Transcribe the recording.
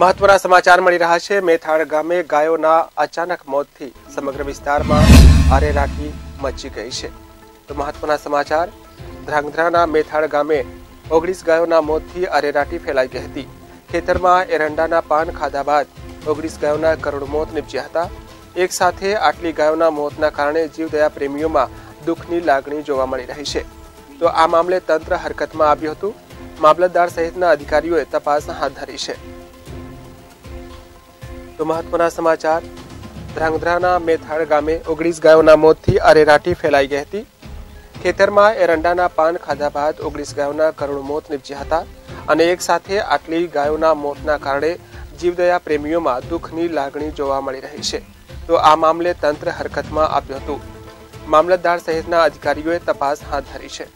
મહત્વના સમાચાર મળી રહ્યા છે. મેથાણ ગામે ગાયોના અચાનક મોતથી સમગ્ર વિસ્તારમાં આરેરાટી મચી ગઈ છે. તો મહત્વના સમાચાર, ધ્રાંગધ્રાના મેથાણ ગામે ઓગણીસ ગાયોના મોતથી અરેરાટી ફેલાઈ ગઈ હતી. ખેતરમાં એરંડાના પાન ખાધા બાદ ઓગણીસ ગાયોના કરોડ મોત નીપજ્યા હતા. એક સાથે આટલી ગાયોના મોતના કારણે જીવદયા પ્રેમીઓમાં દુઃખની લાગણી જોવા મળી રહી છે. તો આ મામલે તંત્ર હરકતમાં આવ્યું હતું. મામલતદાર સહિતના અધિકારીઓએ તપાસ હાથ ધરી છે. તો મહત્વના સમાચાર. ધ્રાંગધ્રાના મેથાળ ગામે ઓગણીસ ગાયોના મોતથી અરેરાટી ફેલાઈ ગઈ હતી. ખેતરમાં એરંડાના પાન ખાધા બાદ ઓગણીસ ગાયોના કરોડ મોત નીપજ્યા હતા અને એક સાથે આટલી ગાયોના મોતના કારણે જીવદયા પ્રેમીઓમાં દુઃખની લાગણી જોવા મળી રહી છે. તો આ મામલે તંત્ર હરકતમાં આવ્યું હતું. મામલતદાર સહિતના અધિકારીઓએ તપાસ હાથ ધરી છે.